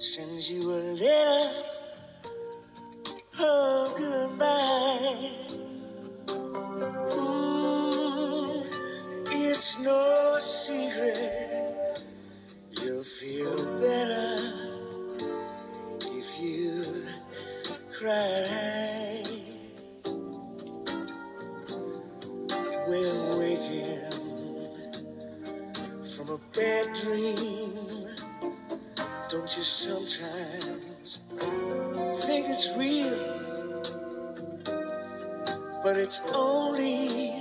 sends you a letter of goodbye. Mm, it's no secret you'll feel better if you cry. When waking from a bad dream, don't you sometimes think it's real? But it's only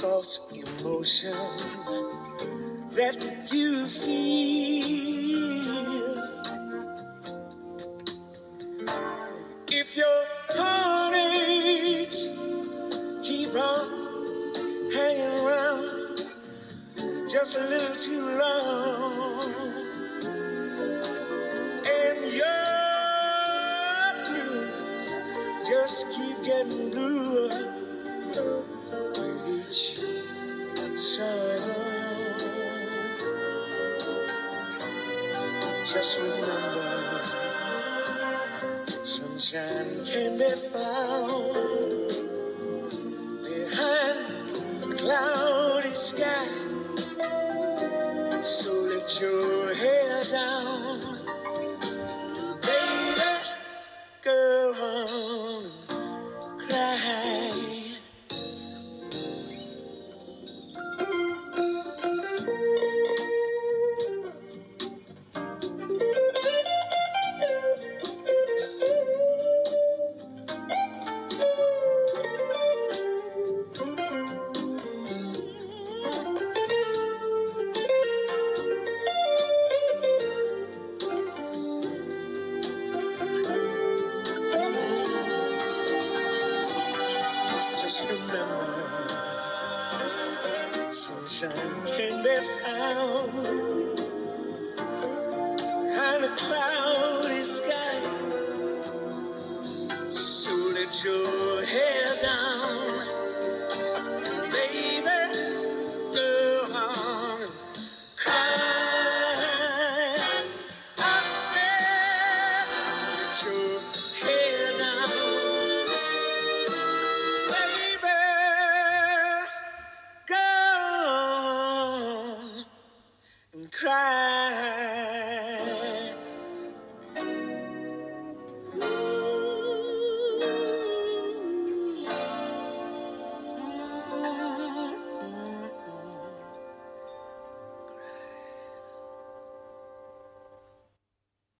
false emotion that you feel. If your heartaches keep on hanging around just a little just keep getting bluer with each song. Just remember, sunshine can be found behind cloudy sky. So let your hair down, Just remember, sunshine can be found behind a cloudy sky. So let your hair down, cry.